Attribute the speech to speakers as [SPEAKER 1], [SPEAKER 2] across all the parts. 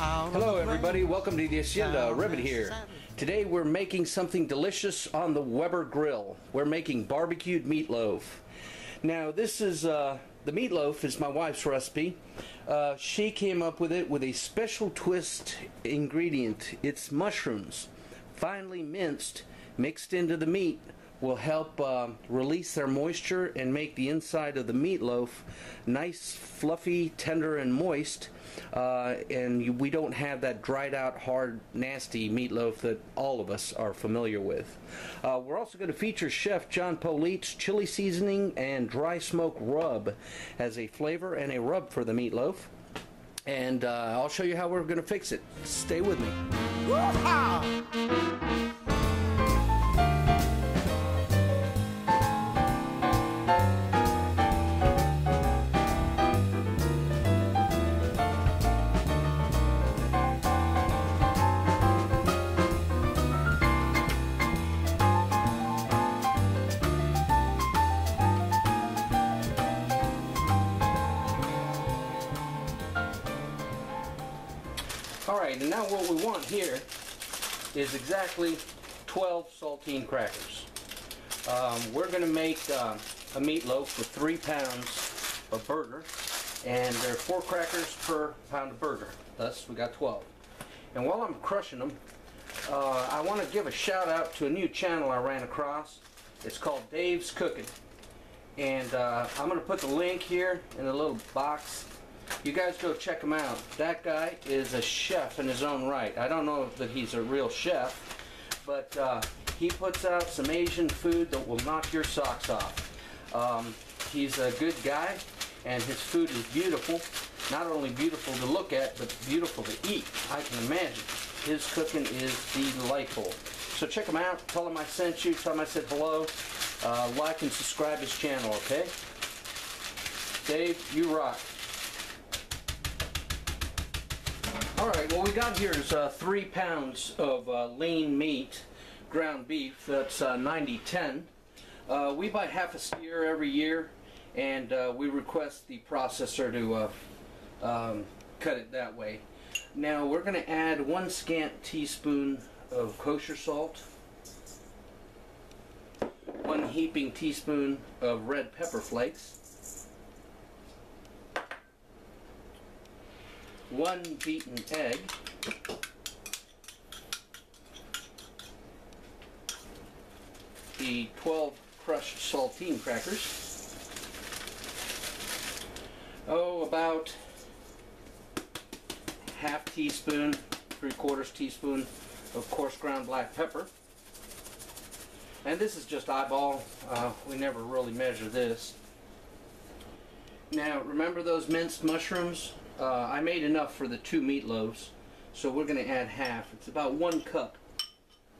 [SPEAKER 1] Hello, everybody. Welcome to the Hacienda. Rivet here. Today we're making something delicious on the Weber grill. We're making barbecued meatloaf. Now, this is uh, the meatloaf is my wife's recipe. Uh, she came up with it with a special twist ingredient. It's mushrooms, finely minced, mixed into the meat will help uh, release their moisture and make the inside of the meatloaf nice, fluffy, tender, and moist. Uh, and you, we don't have that dried out, hard, nasty meatloaf that all of us are familiar with. Uh, we're also going to feature Chef John Politte's chili seasoning and dry smoke rub as a flavor and a rub for the meatloaf. And uh, I'll show you how we're going to fix it. Stay with me. All right, and now what we want here is exactly 12 saltine crackers. Um, we're going to make uh, a meatloaf with three pounds of burger, and there are four crackers per pound of burger. Thus, we got 12. And while I'm crushing them, uh, I want to give a shout out to a new channel I ran across. It's called Dave's Cooking. And uh, I'm going to put the link here in the little box you guys go check him out. That guy is a chef in his own right. I don't know that he's a real chef, but uh, he puts out some Asian food that will knock your socks off. Um, he's a good guy, and his food is beautiful. Not only beautiful to look at, but beautiful to eat. I can imagine. His cooking is delightful. So check him out. Tell him I sent you. Tell him I said hello. Uh, like and subscribe his channel, okay? Dave, you rock. All right, what we got here is uh, three pounds of uh, lean meat, ground beef. That's uh, 90-10. Uh, we buy half a steer every year, and uh, we request the processor to uh, um, cut it that way. Now we're going to add one scant teaspoon of kosher salt, one heaping teaspoon of red pepper flakes, one beaten egg, the 12 crushed saltine crackers, oh, about half teaspoon, three quarters teaspoon of coarse ground black pepper. And this is just eyeball. Uh, we never really measure this. Now, remember those minced mushrooms? Uh, I made enough for the two meatloaves, so we're going to add half. It's about one cup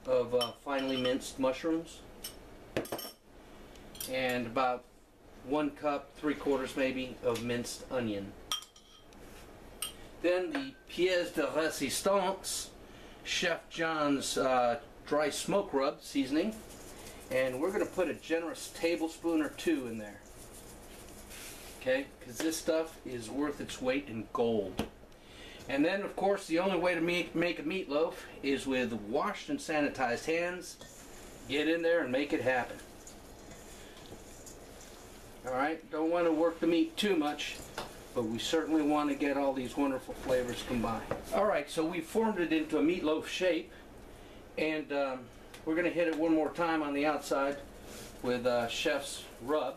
[SPEAKER 1] of uh, finely minced mushrooms and about one cup, three quarters maybe, of minced onion. Then the pièce de résistance, Chef John's uh, dry smoke rub seasoning, and we're going to put a generous tablespoon or two in there okay? Because this stuff is worth its weight in gold. And then, of course, the only way to make, make a meatloaf is with washed and sanitized hands. Get in there and make it happen. Alright, don't want to work the meat too much, but we certainly want to get all these wonderful flavors combined. Alright, so we formed it into a meatloaf shape, and um, we're going to hit it one more time on the outside with uh, Chef's Rub.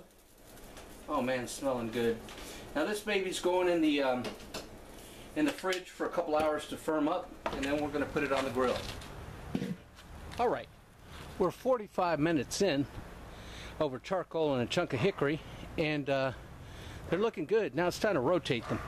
[SPEAKER 1] Oh man, smelling good. Now this baby's going in the um, in the fridge for a couple hours to firm up, and then we're going to put it on the grill. All right, we're 45 minutes in over charcoal and a chunk of hickory, and uh, they're looking good. Now it's time to rotate them.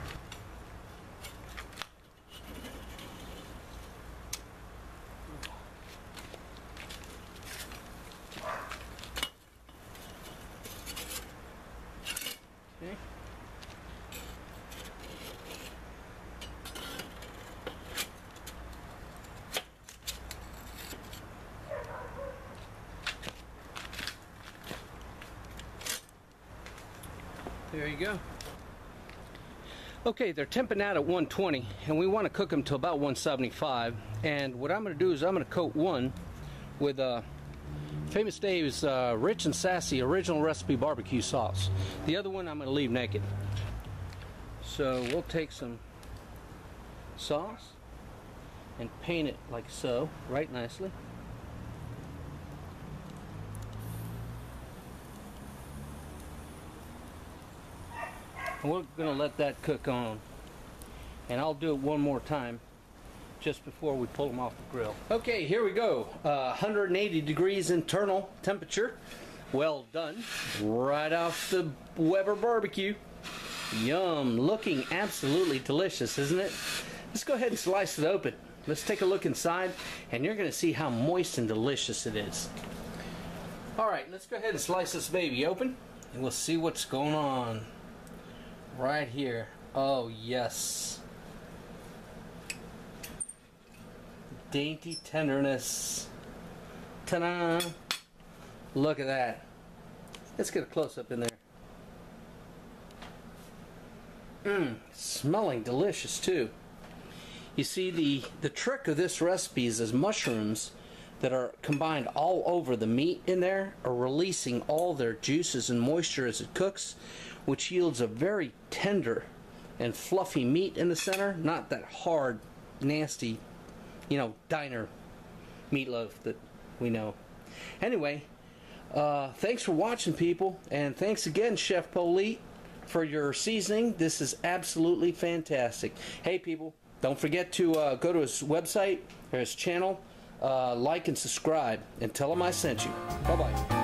[SPEAKER 1] There you go. Okay, they're temping out at 120, and we want to cook them to about 175. And what I'm going to do is I'm going to coat one with uh, Famous Dave's uh, Rich and Sassy Original Recipe Barbecue Sauce. The other one I'm going to leave naked. So we'll take some sauce and paint it like so, right nicely. And we're going to let that cook on. And I'll do it one more time just before we pull them off the grill. Okay, here we go. Uh, 180 degrees internal temperature. Well done. Right off the Weber barbecue. Yum. Looking absolutely delicious, isn't it? Let's go ahead and slice it open. Let's take a look inside, and you're going to see how moist and delicious it is. All right, let's go ahead and slice this baby open, and we'll see what's going on right here. Oh, yes. Dainty tenderness. Ta-da! Look at that. Let's get a close-up in there. Mmm, smelling delicious too. You see, the, the trick of this recipe is as mushrooms that are combined all over the meat in there are releasing all their juices and moisture as it cooks, which yields a very tender and fluffy meat in the center, not that hard, nasty, you know, diner meatloaf that we know. Anyway, uh, thanks for watching, people, and thanks again, Chef Politte, for your seasoning. This is absolutely fantastic. Hey, people, don't forget to uh, go to his website or his channel, uh, like and subscribe, and tell them I sent you. Bye bye.